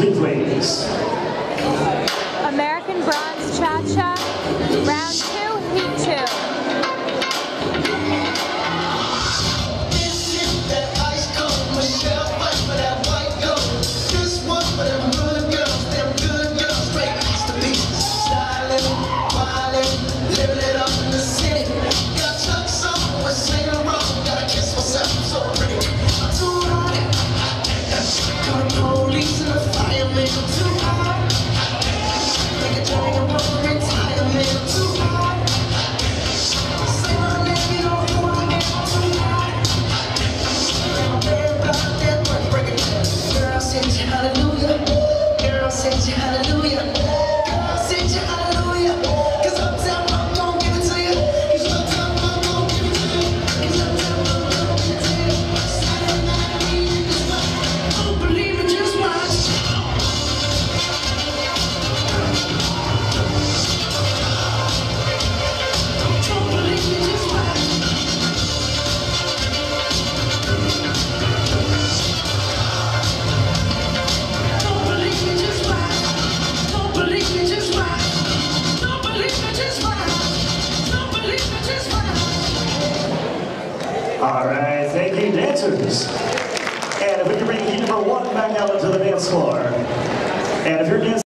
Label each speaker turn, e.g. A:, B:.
A: music, please.
B: American Bronze Cha-Cha, round two.
C: special to us.
A: All right, thank you, dancers. And if we can bring number one back out onto the dance floor. And if you're dancing,